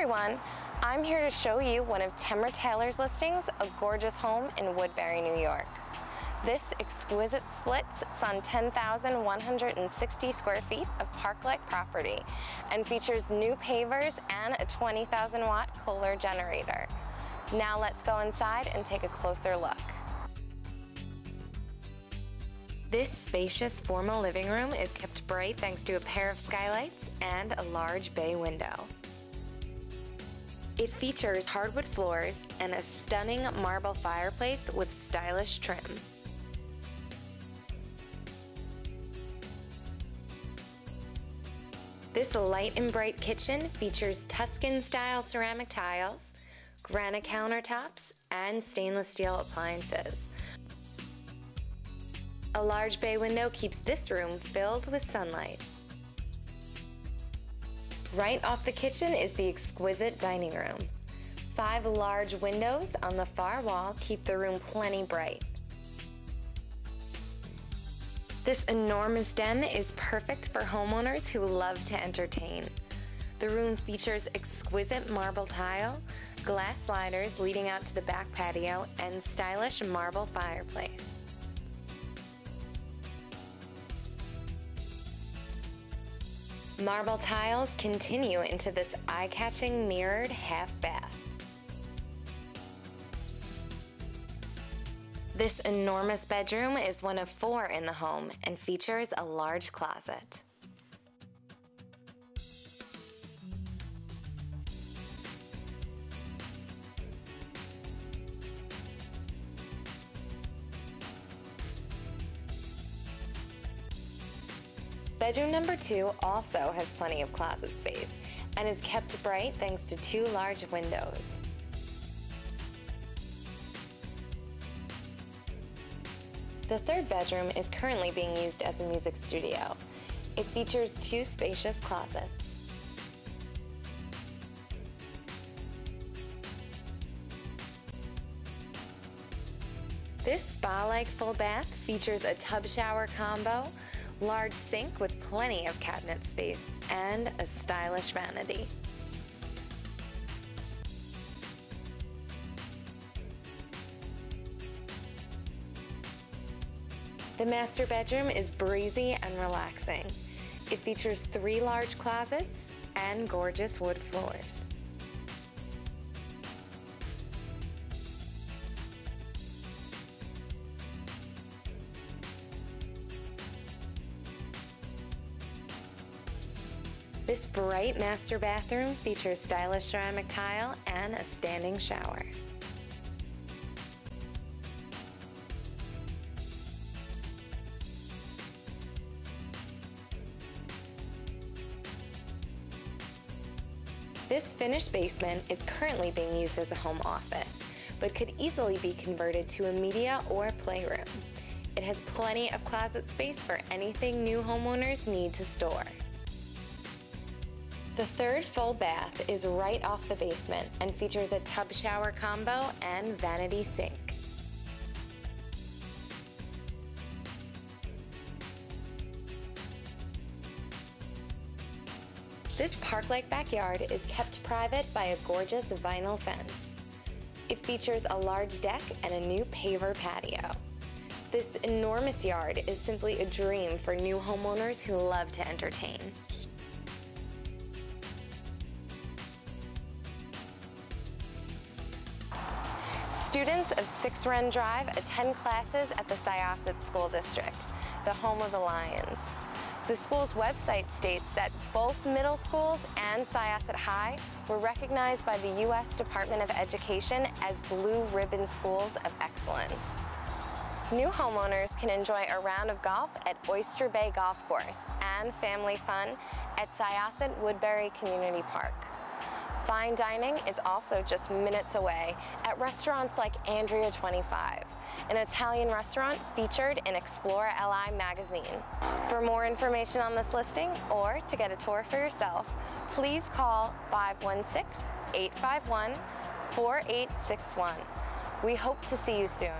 everyone. I'm here to show you one of Temra Taylor's listings, a gorgeous home in Woodbury, New York. This exquisite split sits on 10,160 square feet of park-like property and features new pavers and a 20,000 watt Kohler generator. Now let's go inside and take a closer look. This spacious formal living room is kept bright thanks to a pair of skylights and a large bay window. It features hardwood floors and a stunning marble fireplace with stylish trim. This light and bright kitchen features Tuscan-style ceramic tiles, granite countertops, and stainless steel appliances. A large bay window keeps this room filled with sunlight. Right off the kitchen is the exquisite dining room. Five large windows on the far wall keep the room plenty bright. This enormous den is perfect for homeowners who love to entertain. The room features exquisite marble tile, glass sliders leading out to the back patio, and stylish marble fireplace. Marble tiles continue into this eye-catching mirrored half bath. This enormous bedroom is one of four in the home and features a large closet. Bedroom number two also has plenty of closet space and is kept bright thanks to two large windows. The third bedroom is currently being used as a music studio. It features two spacious closets. This spa-like full bath features a tub shower combo, large sink with plenty of cabinet space, and a stylish vanity. The master bedroom is breezy and relaxing. It features three large closets and gorgeous wood floors. This bright master bathroom features stylish ceramic tile and a standing shower. This finished basement is currently being used as a home office, but could easily be converted to a media or playroom. It has plenty of closet space for anything new homeowners need to store. The third full bath is right off the basement and features a tub shower combo and vanity sink. This park-like backyard is kept private by a gorgeous vinyl fence. It features a large deck and a new paver patio. This enormous yard is simply a dream for new homeowners who love to entertain. Students of Six Wren Drive attend classes at the Syosset School District, the home of the Lions. The school's website states that both middle schools and Syosset High were recognized by the U.S. Department of Education as Blue Ribbon Schools of Excellence. New homeowners can enjoy a round of golf at Oyster Bay Golf Course and family fun at Syosset Woodbury Community Park. Fine dining is also just minutes away at restaurants like Andrea 25, an Italian restaurant featured in Explore LI magazine. For more information on this listing or to get a tour for yourself, please call 516-851-4861. We hope to see you soon.